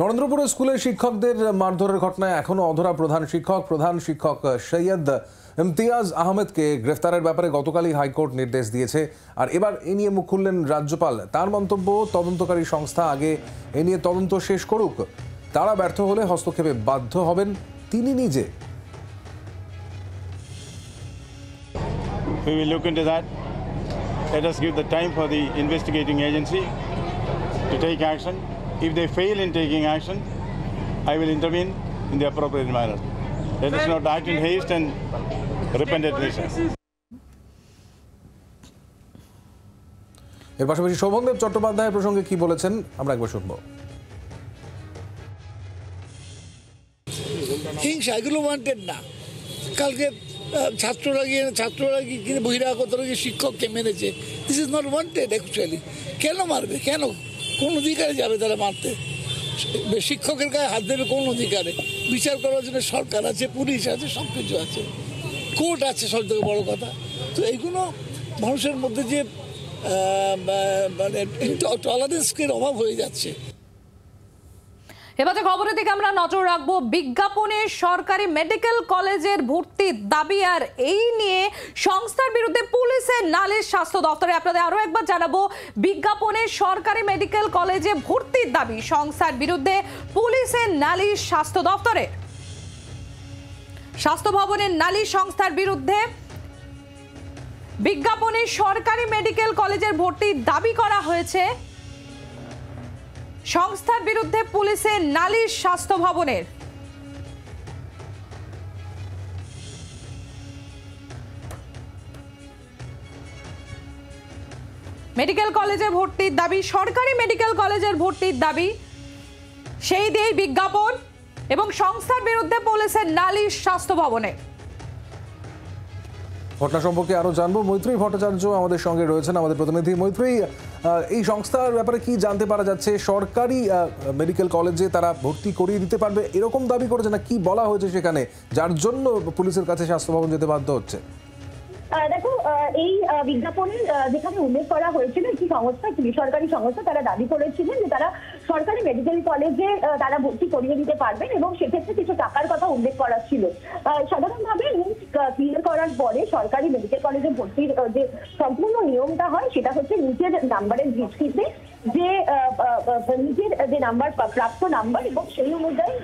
নরেন্দ্রপুরে স্কুলের শিক্ষকদের মারধরের ঘটনায় এখনও অধরা প্রধান শিক্ষক প্রধান শিক্ষক সৈয়দ ইমতিয়াজ আহমেদকে গ্রেফতারের ব্যাপারে গতকালই হাইকোর্ট নির্দেশ দিয়েছে। আর এবার এ নিয়ে মুখ খুললেন রাজ্যপাল। তার মন্তব্য, তদন্তকারী সংস্থা আগে এ নিয়ে তদন্ত শেষ করুক। তারা ব্যর্থ হলে হস্তক্ষেপে বাধ্য হবেন তিনি নিজে। To take action. If they fail in taking action, I will intervene in the appropriate manner. Let us not act in haste and repentant nature. এর পাশাপাশি শোভনদেব চট্টোপাধ্যায় প্রসঙ্গে কি বলেছেন আমরা একবার শুনব। হিংসা এগুলো ওয়ান্টেড না। কালকে ছাত্ররা গিয়ে ছাত্ররা গিয়ে কিনে বহিরাগতরা গিয়ে শিক্ষককে মেরেছে। This is not wanted actually কেন মারবে? কেন? কোন অধিকারে যাবে তারা মারতে? শিক্ষকের গায়ে হাত দেবে কোন অধিকারে? বিচার করার জন্য সরকার আছে, পুলিশ আছে, সব কিছু আছে। কোর্ট আছে সব থেকে বড় কথা। তো এইগুলো মানুষের মধ্যে যে মানে টলারেন্সের অভাব হয়ে যাচ্ছে। এবারে খবরের দিকে আমরা নজর রাখব, বিজ্ঞাপনে সরকারি মেডিকেল কলেজের ভর্তির দাবি আর এই নিয়ে সংস্থার বিরুদ্ধে পুলিশের নালিশ স্বাস্থ্য দপ্তরে। আপনাদের আরও একবার জানাব, বিজ্ঞাপনে সরকারি মেডিকেল কলেজে ভর্তির দাবি, সংস্থার বিরুদ্ধে পুলিশের নালিশ স্বাস্থ্য দপ্তরে। স্বাস্থ্য ভবনের নালিশ সংস্থার বিরুদ্ধে বিজ্ঞাপনে সরকারি মেডিকেল কলেজের ভর্তির দাবি করা হয়েছে। সংস্থার বিরুদ্ধে পুলিশের নালিশ স্বাস্থ্য ভবনের। মেডিকেল কলেজে ভর্তির দাবি, সরকারি মেডিকেল কলেজের ভর্তির দাবি, সেই দিয়েই বিজ্ঞাপন এবং সংস্থার বিরুদ্ধে পুলিশের নালিশ স্বাস্থ্য ভবনে। ঘটনা সম্পর্কে আরও জানব। মৈত্রী ভট্টাচার্য আমাদের সঙ্গে রয়েছেন, আমাদের প্রতিনিধি। মৈত্রী এই সংস্থার ব্যাপারে কি জানতে পারা যাচ্ছে? সরকারি মেডিকেল কলেজে তারা ভর্তি করিয়ে দিতে পারবে এরকম দাবি করেছে না কি বলা হয়েছে সেখানে? যার জন্য পুলিশের কাছে স্বাস্থ্য ভবন যেতে বাধ্য হচ্ছে। দেখো এই আহ, বিজ্ঞাপনে আহ, যেখানে উল্লেখ করা হয়েছিল একটি সংস্থা একটি বেসরকারি সংস্থা তারা দাবি করেছিলেন যে তারা সরকারি মেডিকেল কলেজে তারা ভর্তি করিয়ে দিতে পারবেন এবং সেক্ষেত্রে কিছু টাকার কথা উল্লেখ করা ছিল। সাধারণভাবে লিঙ্ক ক্লিয়ার করার পরে সরকারি মেডিকেল কলেজে ভর্তির যে সম্পূর্ণ নিয়মটা হয় সেটা হচ্ছে নিজের নাম্বারের ভিত্তিতে যে নিজের যে নাম্বার প্রাপ্ত নাম্বার এবং সেই অনুযায়ী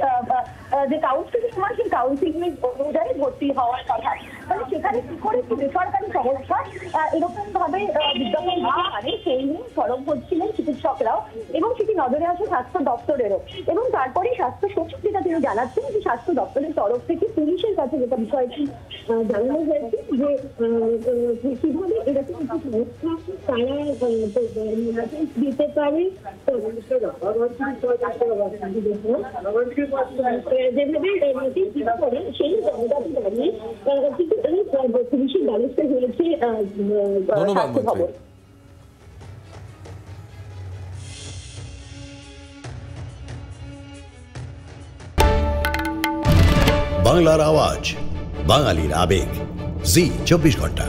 যে কাউন্সিলিং হয় সেই কাউন্সিলিং অনুযায়ী ভর্তি হওয়ার কথা। মানে সেখানে কি করে একটি বেসরকারি সংস্থা এরকম ভাবে বিজ্ঞাপন দিতে পারে সেই নিয়ে সরব হচ্ছিলেন চিকিৎসকরাও এবং সেটি নজরে আসে স্বাস্থ্য দপ্তরেরও। এবং তারপরে স্বাস্থ্য সচিব যেটা তিনি জানাচ্ছেন যে স্বাস্থ্য দপ্তরের তরফ থেকে পুলিশের কাছে যেটা বিষয়টি জানানো হয়েছে যে কীভাবে এরকম একটি সংস্থা তারা দিতে পারে। যেভাবে সেই ধন্যবাদ বাংলার আওয়াজ বাঙালির আবেগ। জি চব্বিশ ঘণ্টা।